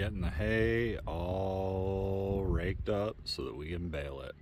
getting the hay all raked up so that we can bale it.